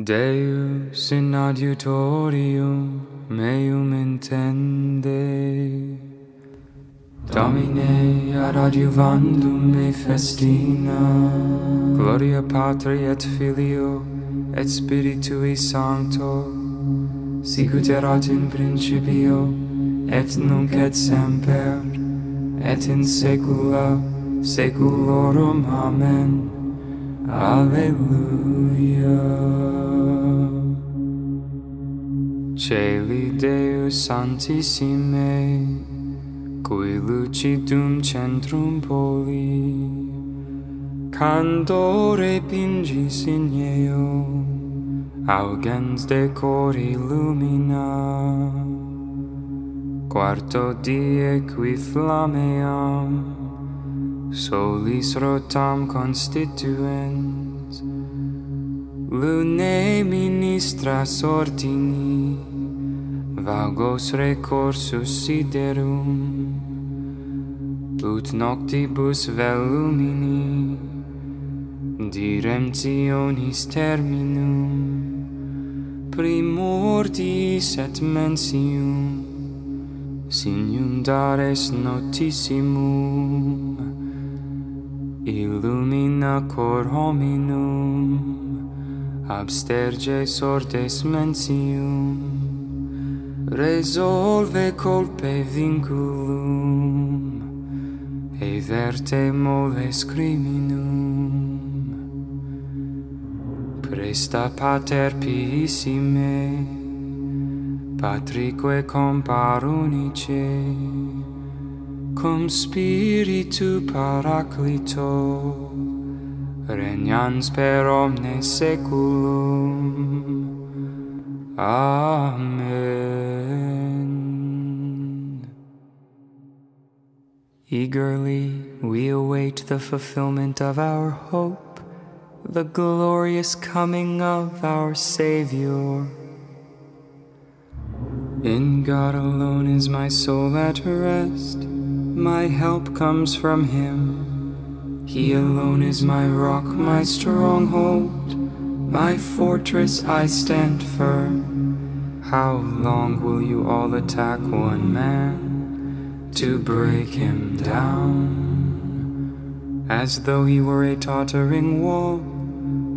Deus in adiutorium meum intende. Domine ad adiuvandum me festina. Gloria Patri et Filio et Spiritui Sancto Sicut erat in principio et nunc et semper et in saecula saeculorum. Amen. Alleluia. Celi Deus Santissime, cui lucidum centrum poli, candore pingis in eo, augens decori lumina. Quarto die qui flammeam, solis rotam constituens, lune ministra sortini, vagos recursus siderum, ut noctibus velumini, diremptionis terminum, primordis et mensium, signum dares notissimum, illumina cor hominum, absterge sortes mensium, resolve colpe vinculum e verte moles criminum presta pater piissime patrique comparunice cum spiritu paraclito regnans per omnes seculum. Amen. Eagerly we await the fulfillment of our hope the glorious coming of our savior in God alone is my soul at rest my help comes from him. He alone is my rock, my stronghold, my fortress, I stand firm. How long will you all attack one man to break him down? As though he were a tottering wall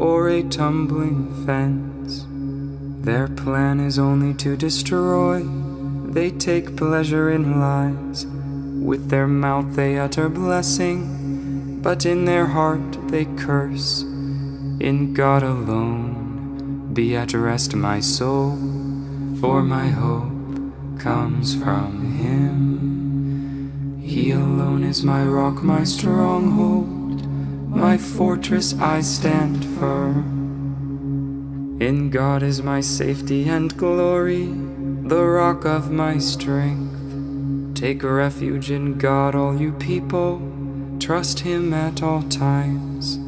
or a tumbling fence. Their plan is only to destroy, they take pleasure in lies with their mouth they utter blessing, but in their heart they curse. In God alone be at rest my soul, for my hope comes from Him. He alone is my rock, my stronghold, my fortress I stand firm. In God is my safety and glory, the rock of my strength. Take refuge in God, all you people. Trust Him at all times.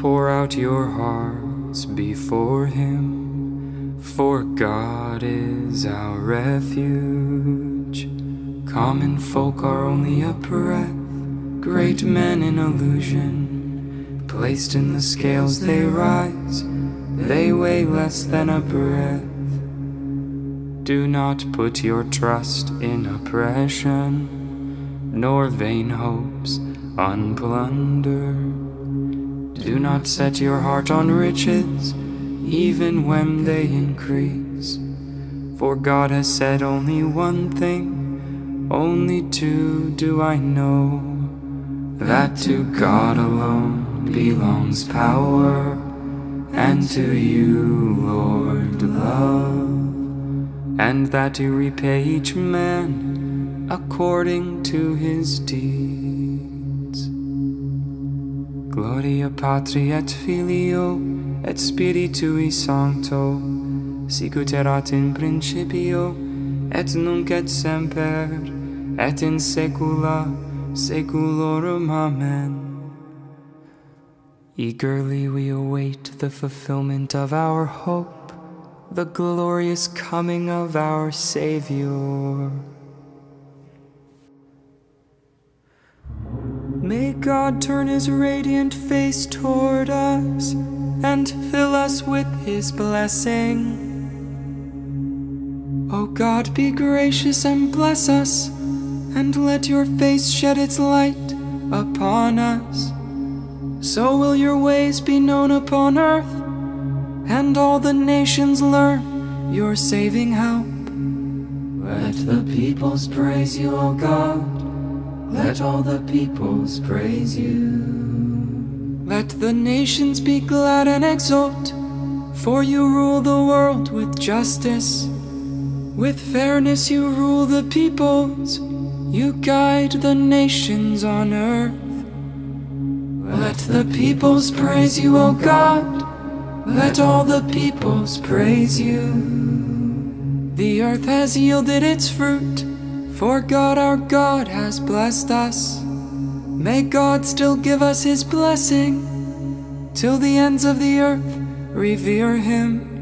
Pour out your hearts before Him. For God is our refuge. Common folk are only a breath, great men in illusion. Placed in the scales they rise, they weigh less than a breath. Do not put your trust in oppression, nor vain hopes on plunder. Do not set your heart on riches, even when they increase. For God has said only one thing, only two do I know. That to God alone belongs power, and to you, Lord, love and that you repay each man according to his deeds. Gloria Patri et Filio et Spiritui Sancto, sicut erat in principio, et nunc et semper, et in saecula saeculorum. Amen. Eagerly we await the fulfillment of our hope the glorious coming of our Savior. May God turn his radiant face toward us and fill us with his blessing. O God, be gracious and bless us, and let your face shed its light upon us. So will your ways be known upon earth, and all the nations learn your saving help. Let the peoples praise you, O God. Let all the peoples praise you. Let the nations be glad and exult, for you rule the world with justice. With fairness you rule the peoples, you guide the nations on earth. Let the peoples praise you, O God. Let all the peoples praise you. The earth has yielded its fruit, for God our God has blessed us. May God still give us his blessing, till the ends of the earth revere him.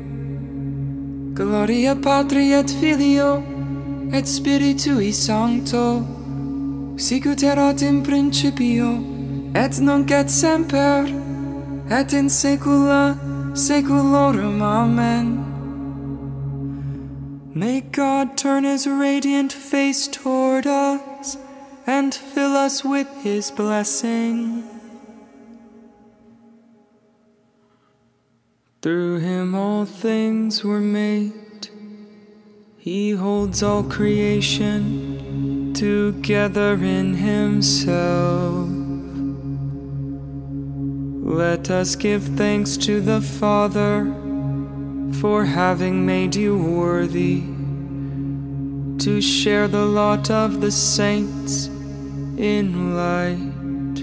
Gloria Patri et Filio et Spiritui Sancto, sicut erat in principio, et nunc et semper, et in saecula saeculorum. Amen. May God turn his radiant face toward us and fill us with his blessing. Through him all things were made. He holds all creation together in himself. Let us give thanks to the Father for having made you worthy to share the lot of the saints in light.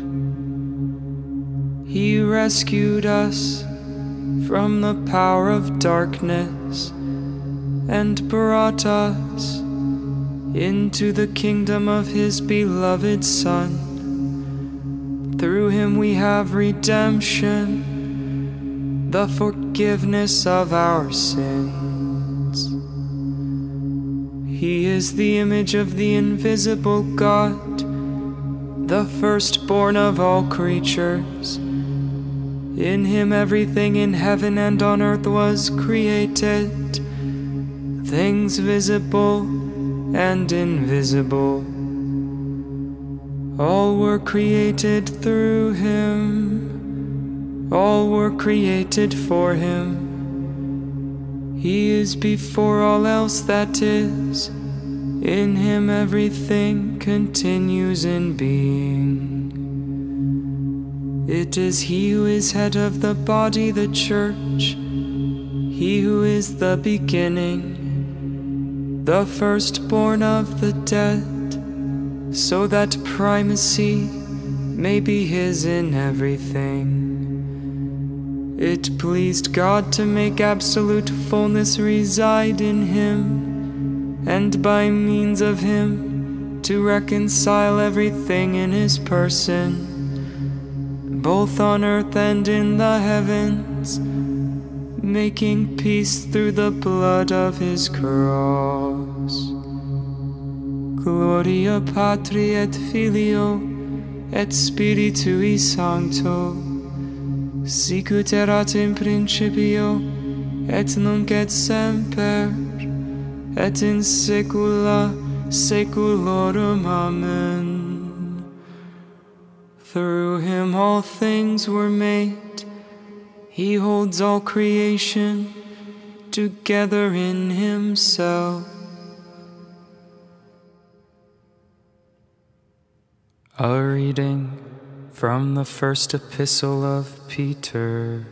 He rescued us from the power of darkness and brought us into the kingdom of his beloved Son. Through him we have redemption, the forgiveness of our sins. He is the image of the invisible God, the firstborn of all creatures. In him everything in heaven and on earth was created, things visible and invisible. All were created through him, all were created for him. He is before all else that is, in him everything continues in being. It is he who is head of the body, the church, he who is the beginning, the firstborn of the dead so that primacy may be his in everything. It pleased God to make absolute fullness reside in him, and by means of him to reconcile everything in his person, both on earth and in the heavens, making peace through the blood of his cross. Gloria Patri et Filio et Spiritui Sancto, sicut erat in principio et nunc et semper et in saecula saeculorum. Amen. Through him all things were made, he holds all creation together in himself. A reading from the first epistle of Peter.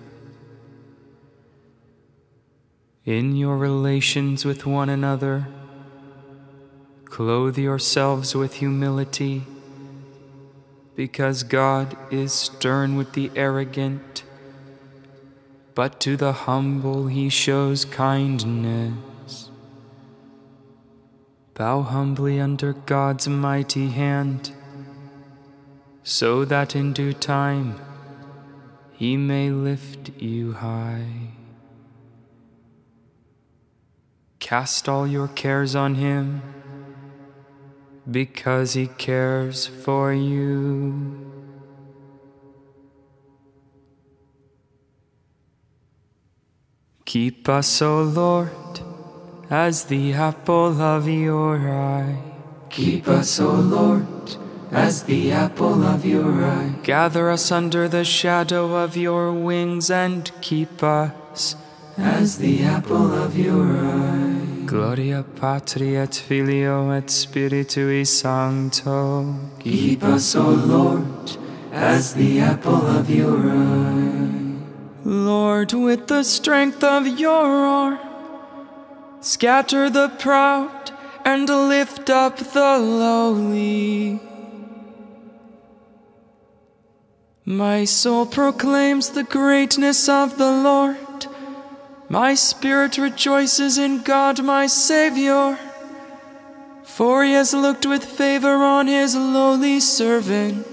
In your relations with one another, clothe yourselves with humility, because God is stern with the arrogant, but to the humble he shows kindness. Bow humbly under God's mighty hand so that in due time he may lift you high. Cast all your cares on him because he cares for you. Keep us, O Lord, as the apple of your eye. Keep us, O Lord, as the apple of your eye. Gather us under the shadow of your wings and keep us as the apple of your eye. Gloria Patri et Filio et Spiritui Sancto. Keep us, O Lord, as the apple of your eye. Lord, with the strength of your arm, scatter the proud and lift up the lowly. My soul proclaims the greatness of the Lord. My spirit rejoices in God my Savior, for he has looked with favor on his lowly servant.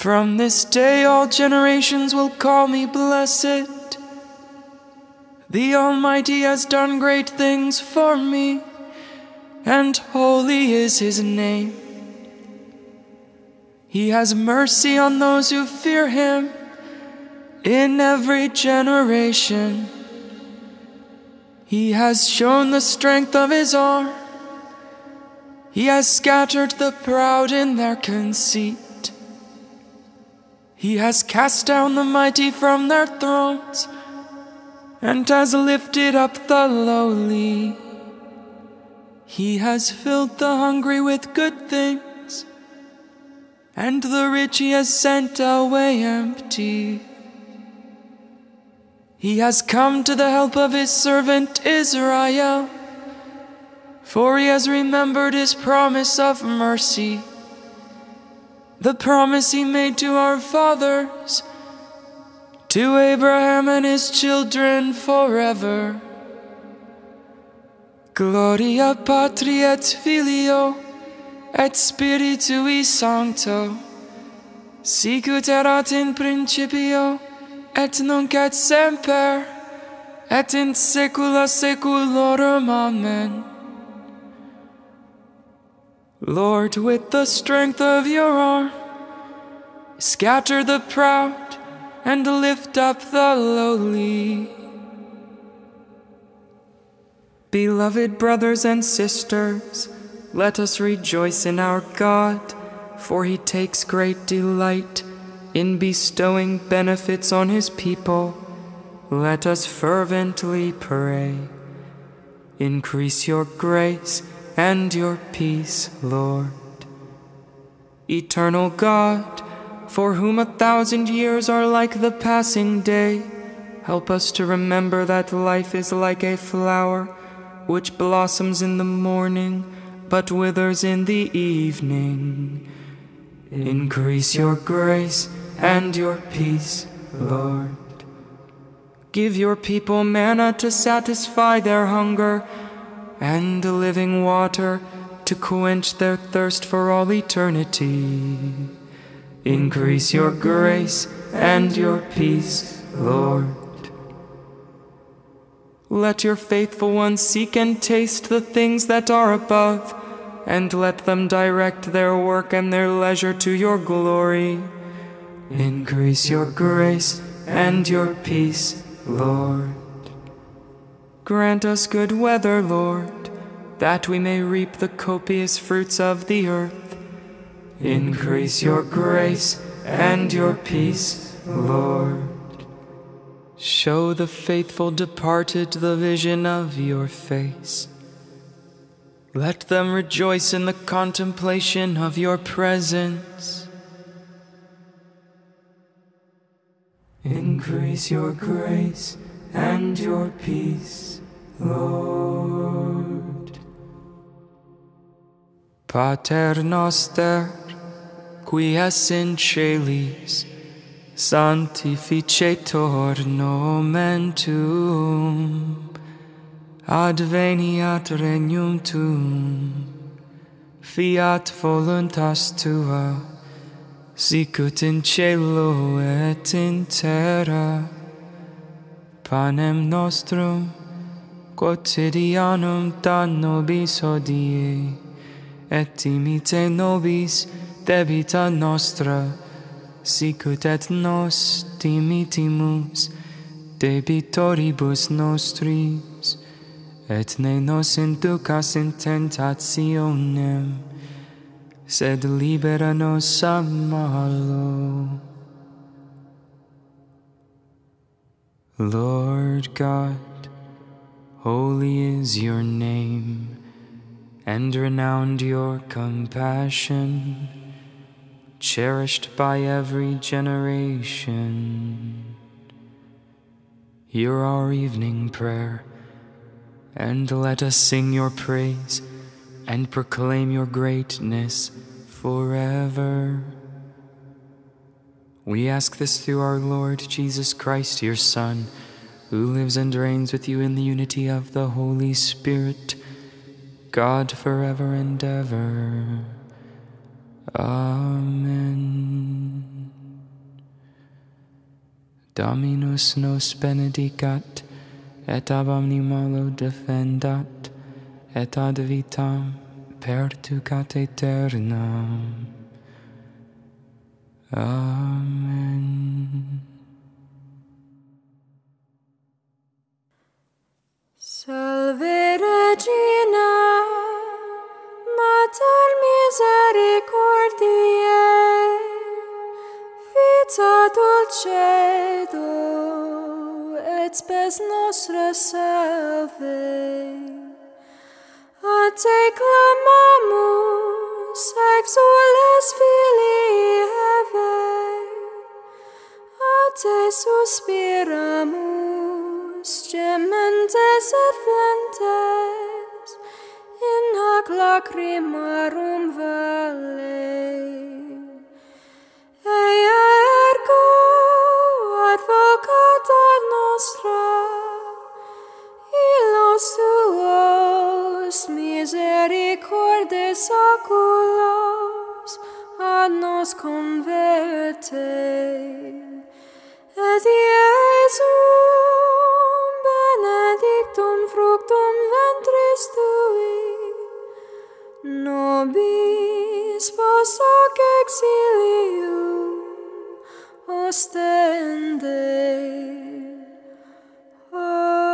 From this day all generations will call me blessed. The Almighty has done great things for me, and holy is his name. He has mercy on those who fear him in every generation. He has shown the strength of his arm. He has scattered the proud in their conceit. He has cast down the mighty from their thrones and has lifted up the lowly. He has filled the hungry with good things, and the rich he has sent away empty. He has come to the help of his servant Israel, for he has remembered his promise of mercy the promise he made to our fathers, to Abraham and his children forever. Gloria Patri et Filio et Spiritui Sancto, sicut erat in principio et nunc et semper et in saecula saeculorum. Amen. Lord, with the strength of your arm, scatter the proud and lift up the lowly. Beloved brothers and sisters, let us rejoice in our God, for he takes great delight in bestowing benefits on his people. Let us fervently pray. Increase your grace and your peace, Lord. Eternal God, for whom a thousand years are like the passing day, help us to remember that life is like a flower which blossoms in the morning but withers in the evening. Increase your grace and your peace, Lord. Give your people manna to satisfy their hunger and living water to quench their thirst for all eternity. Increase your grace and your peace, Lord. Let your faithful ones seek and taste the things that are above, and let them direct their work and their leisure to your glory. Increase your grace and your peace, Lord. Grant us good weather, Lord, that we may reap the copious fruits of the earth. Increase your grace and your peace, Lord. Show the faithful departed the vision of your face. Let them rejoice in the contemplation of your presence. Increase your grace and your peace. Lord. Pater noster, qui es in celis, sanctificetur nomen tuum, adveniat regnum tuum, fiat voluntas tua, sicut in cielo et in terra, panem nostrum quotidianum da nobis hodie, et imite nobis debita nostra, sicut et nos dimitimus debitoribus nostris, et ne nos inducas in tentationem, sed libera nos a malo. Lord God, holy is your name, and renowned your compassion, cherished by every generation. Hear our evening prayer, and let us sing your praise and proclaim your greatness forever. We ask this through our Lord Jesus Christ, your Son, who lives and reigns with you in the unity of the Holy Spirit, God forever and ever. Amen. Dominus nos benedicat, et ab omni malo defendat, et ad vitam perducat aeternam. Amen. Satul dulcedo et spes nostra salve. A te clamamus exules filii heve a te suspiramus gementes et flentes in hac lacrimarum vale Ei ergo advocata nostra, illos tuos misericordes oculos ad nos converte. Et Iesum benedictum fructum ventris tui, Nobis pos hoc exilium ostende. Oh.